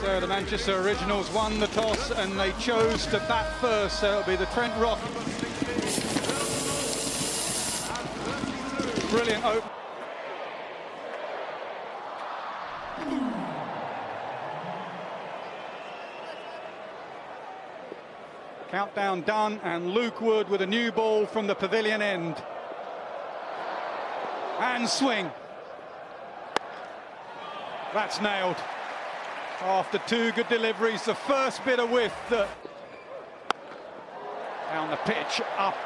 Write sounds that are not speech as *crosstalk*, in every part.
So the Manchester Originals won the toss and they chose to bat first. So it'll be the Trent Rock. Brilliant open. Countdown done, and Luke Wood with a new ball from the pavilion end. And swing. That's nailed. After two good deliveries, the first bit of width that down the pitch, up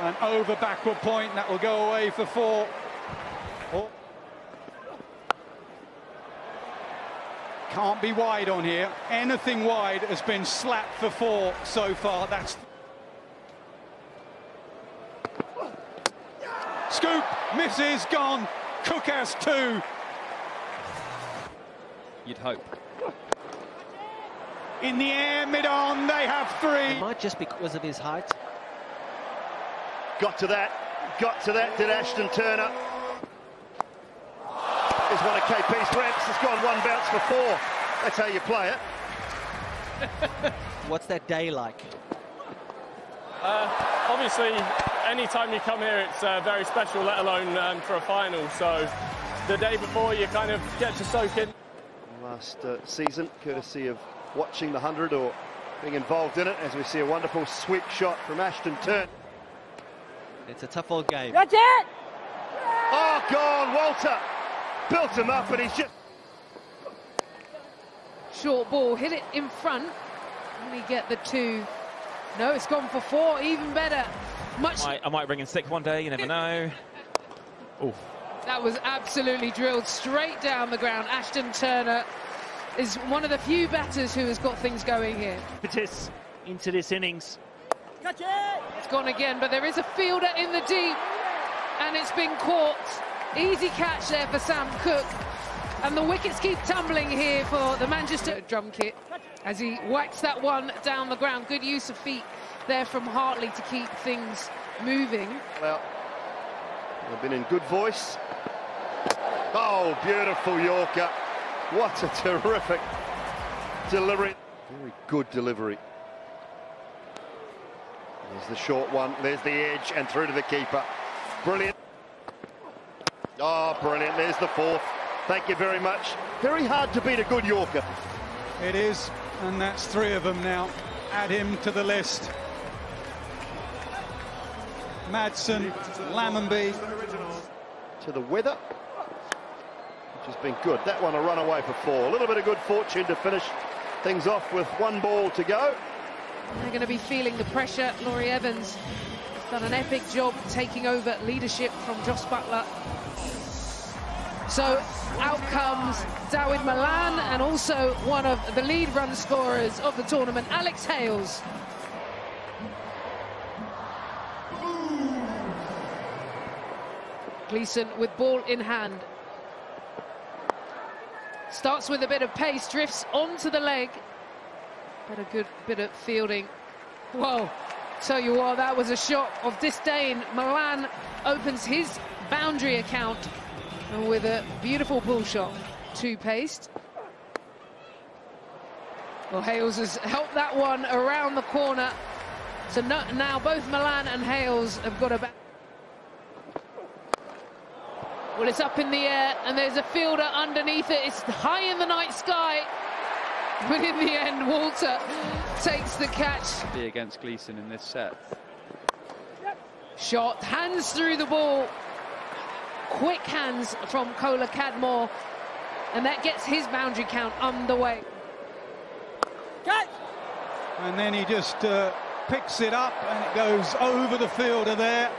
and over backward point. That will go away for four. Oh. Can't be wide on here. Anything wide has been slapped for four so far. That's scoop, misses, gone. Cook has two. You'd hope. In the air, mid-on, they have three. It might just because of his height. Got to that, got to that, did Ashton Turner. Is one of KP's reps, has gone one bounce for four. That's how you play it. *laughs* What's that day like? Uh, obviously, any time you come here, it's uh, very special, let alone um, for a final. So the day before, you kind of get to soak in. Last uh, season, courtesy of watching the 100 or being involved in it, as we see a wonderful sweep shot from Ashton Turner. It's a tough old game. That's it! Oh, gone, Walter. Built him up, and he's just... Short ball, hit it in front. And we get the two. No, it's gone for four, even better. Much. I, I might bring in six one day, you never *laughs* know. Oh, That was absolutely drilled straight down the ground. Ashton Turner is one of the few batters who has got things going here. impetus into this innings. It's gone again, but there is a fielder in the deep, and it's been caught. Easy catch there for Sam Cook. And the wickets keep tumbling here for the Manchester drum kit as he whacks that one down the ground. Good use of feet there from Hartley to keep things moving. Well, they've been in good voice. Oh, beautiful Yorker. What a terrific delivery. Very good delivery. There's the short one, there's the edge, and through to the keeper. Brilliant. Oh, brilliant. There's the fourth. Thank you very much. Very hard to beat a good Yorker. It is, and that's three of them now. Add him to the list. Madsen, Lammonby. To the weather, which has been good. That one a run away for four. A little bit of good fortune to finish things off with one ball to go. They're going to be feeling the pressure. Laurie Evans has done an epic job taking over leadership from Jos Buttler. So out comes Dawid Malan and also one of the lead run scorers of the tournament, Alex Hales. Gleeson with ball in hand. Starts with a bit of pace, drifts onto the leg. But a good bit of fielding. Whoa, tell you what, that was a shot of disdain. Malan opens his boundary account with a beautiful pull shot to paste. Well, Hales has helped that one around the corner. So no, now both Malan and Hales have got a back. Well, it's up in the air, and there's a fielder underneath it. It's high in the night sky. *laughs* But in the end, Walter takes the catch. be against Gleeson in this set. Shot, hands through the ball. Quick hands from Kohler-Cadmore. And that gets his boundary count underway. And then he just uh, picks it up and it goes over the fielder there.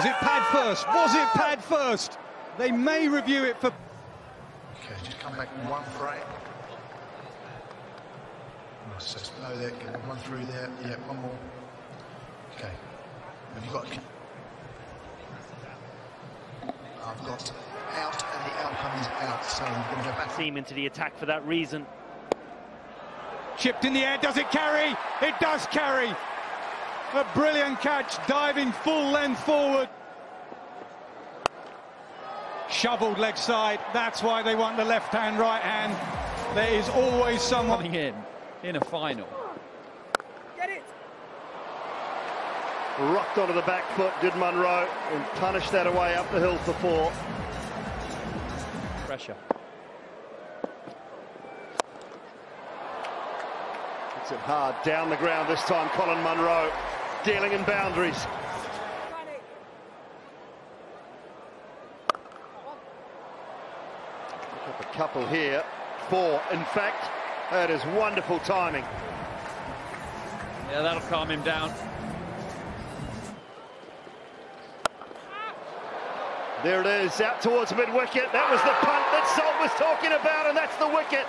Was it pad first? Was it pad first? They may review it for Okay, just come back one frame. Nice, so it's below there, get one through there, yeah, one more. Okay, have you got... I've got out and the outcome is out, so I'm going to go back. Team into the attack for that reason. chipped in the air. Does it carry? It does carry. A brilliant catch, diving full length forward. Shoveled leg side. That's why they want the left hand, right hand. There is always someone. coming in in a final. Get it! Rocked onto the back foot, did Munro, and punished that away up the hill for four. Pressure. Hits it hard down the ground this time, Colin Munro, dealing in boundaries. Pick up a couple here, four in fact. That is wonderful timing. Yeah, that'll calm him down. There it is, out towards mid-wicket. That was the punt that Salt was talking about, and that's the wicket.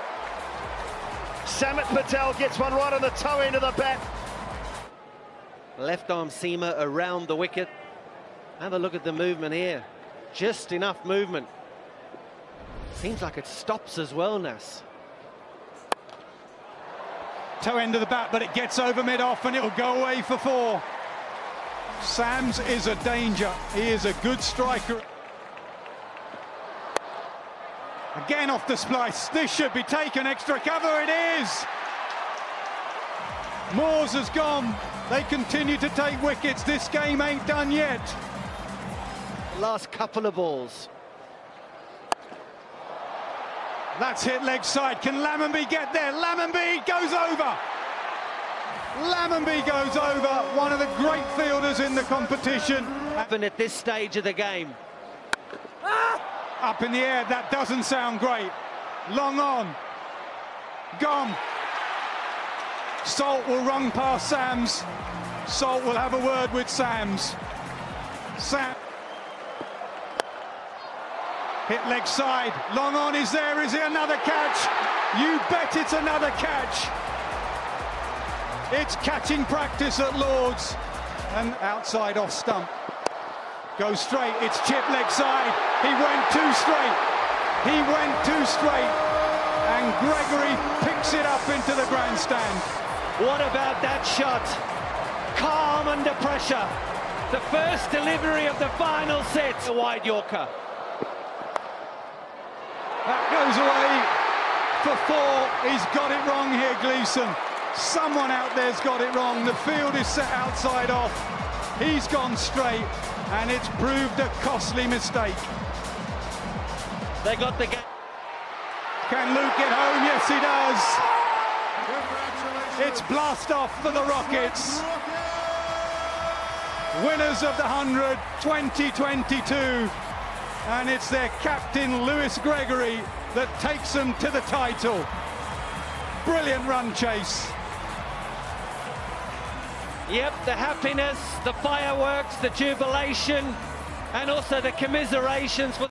Samit Patel gets one right on the toe end of the bat. Left arm seamer around the wicket. Have a look at the movement here. Just enough movement. Seems like it stops as well, Nas. toe end of the bat, but it gets over mid off and it'll go away for four. Sams is a danger. He is a good striker. Again off the splice. This should be taken. Extra cover. It is. Moores has gone. They continue to take wickets. This game ain't done yet. Last couple of balls. That's hit leg side. Can Lammonby get there? Lammonby goes over. Lammonby goes over. One of the great fielders in the competition. Happen at this stage of the game. Up in the air. That doesn't sound great. Long on. Gone. Salt will run past Sams. Salt will have a word with Sams. Sam. Hit leg side. Long on is there. Is it another catch? You bet it's another catch. It's catching practice at Lords. And outside off stump. Goes straight. It's chip leg side. He went too straight. He went too straight. And Gregory picks it up into the grandstand. What about that shot? Calm under pressure. The first delivery of the final set. A wide Yorker. That goes away for four. He's got it wrong here, Gleeson. Someone out there's got it wrong. The field is set outside off. He's gone straight, and it's proved a costly mistake. They got the game. Can Luke get home? Yes, he does. It's blast off for the Rockets. Winners of the 100 2022. And it's their captain, Lewis Gregory, that takes them to the title. Brilliant run chase. Yep, the happiness, the fireworks, the jubilation, and also the commiserations for